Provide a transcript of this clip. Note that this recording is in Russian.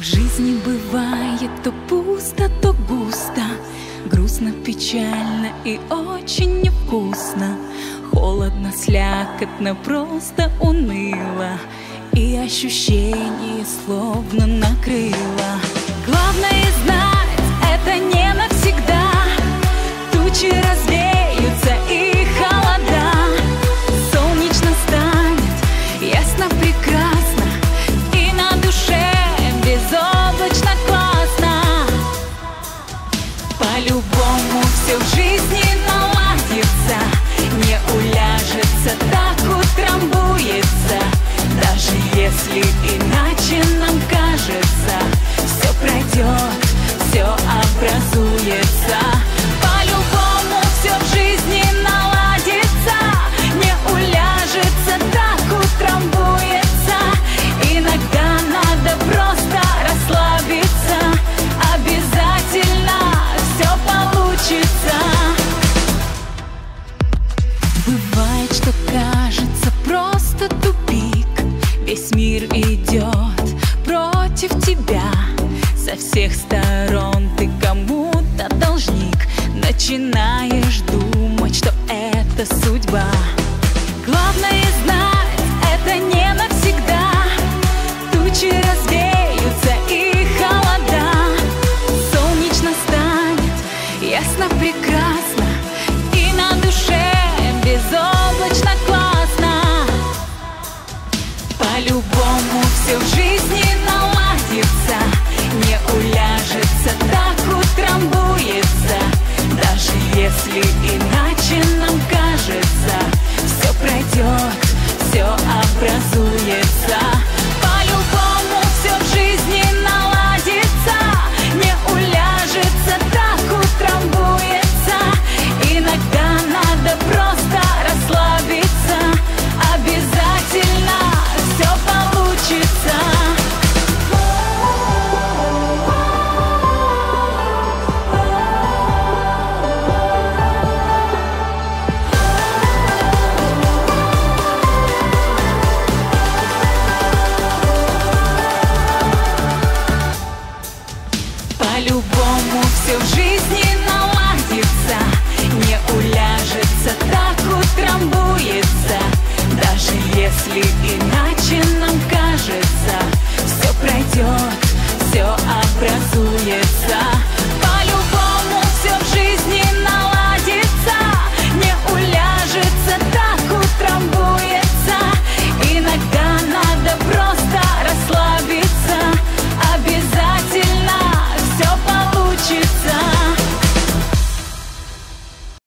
В жизни бывает то пусто, то густо. Грустно, печально и очень невкусно. Холодно, слякотно, просто уныло. И ощущение словно накрыло. Главное жизни наладится Не уляжется, так утрамбуется Даже если иначе нам Бывает, что кажется просто тупик. Весь мир идет против тебя. Со всех сторон ты кому-то должник. Начинаешь думать, что это судьба. Главное знать, это не навсегда. Тучи развеются и холода. Солнечно станет, ясно, прекрасно если иначе иначе нам кажется Все пройдет,